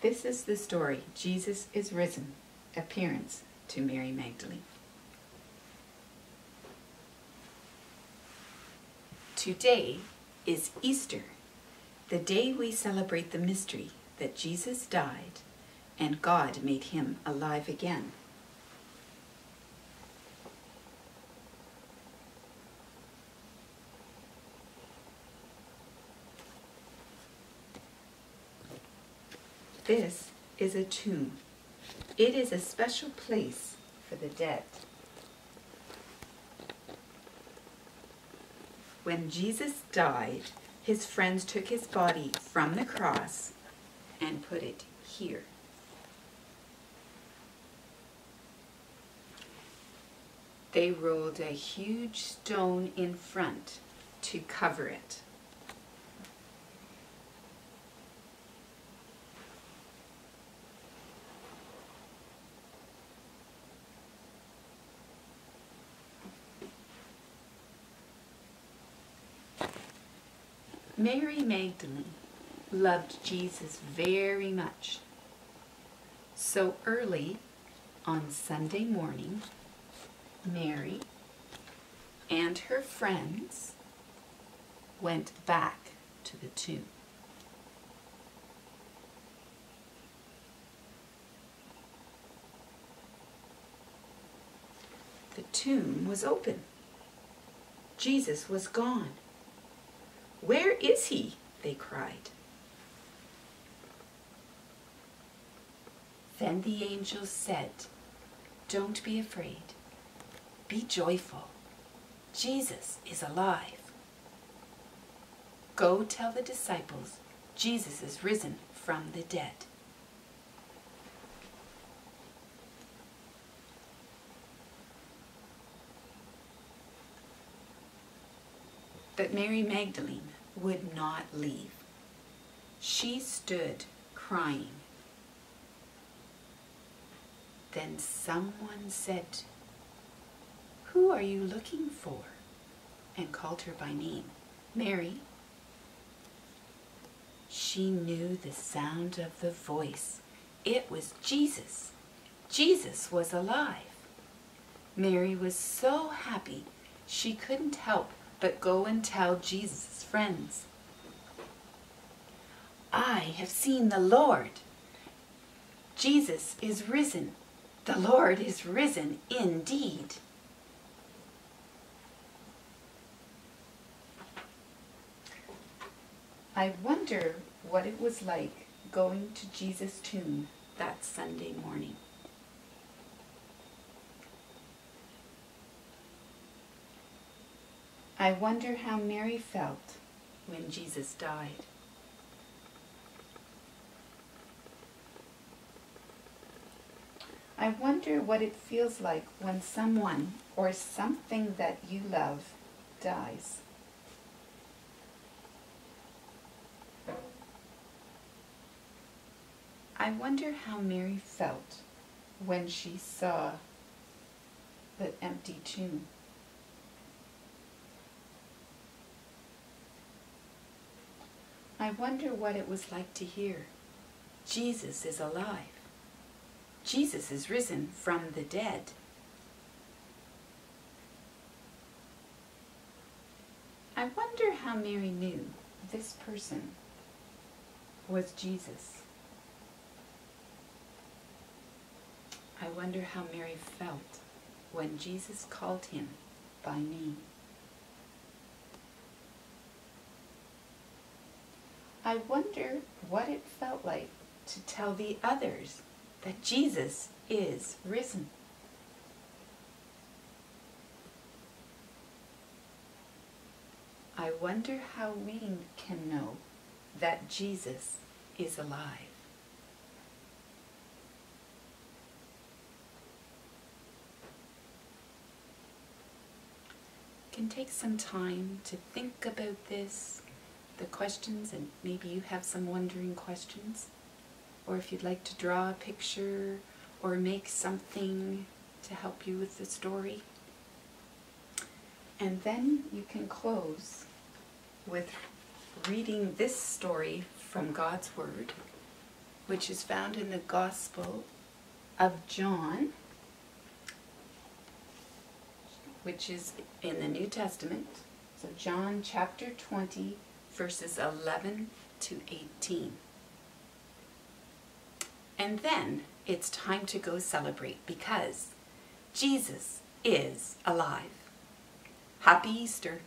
This is the story Jesus is risen, appearance to Mary Magdalene. Today is Easter, the day we celebrate the mystery that Jesus died and God made him alive again. This is a tomb. It is a special place for the dead. When Jesus died, his friends took his body from the cross and put it here. They rolled a huge stone in front to cover it. Mary Magdalene loved Jesus very much. So early on Sunday morning, Mary and her friends went back to the tomb. The tomb was open. Jesus was gone. Where is he? They cried. Then the angel said, Don't be afraid. Be joyful. Jesus is alive. Go tell the disciples Jesus is risen from the dead. But Mary Magdalene would not leave. She stood crying. Then someone said, Who are you looking for? and called her by name. Mary. She knew the sound of the voice. It was Jesus. Jesus was alive. Mary was so happy she couldn't help but go and tell Jesus' friends. I have seen the Lord. Jesus is risen. The Lord is risen indeed. I wonder what it was like going to Jesus' tomb that Sunday morning. I wonder how Mary felt when Jesus died. I wonder what it feels like when someone or something that you love dies. I wonder how Mary felt when she saw the empty tomb. I wonder what it was like to hear, Jesus is alive. Jesus is risen from the dead. I wonder how Mary knew this person was Jesus. I wonder how Mary felt when Jesus called him by name. I wonder what it felt like to tell the others that Jesus is risen. I wonder how we can know that Jesus is alive. can take some time to think about this the questions and maybe you have some wondering questions or if you'd like to draw a picture or make something to help you with the story. And then you can close with reading this story from God's Word, which is found in the Gospel of John, which is in the New Testament. So, John chapter 20, verses 11 to 18. And then it's time to go celebrate because Jesus is alive. Happy Easter!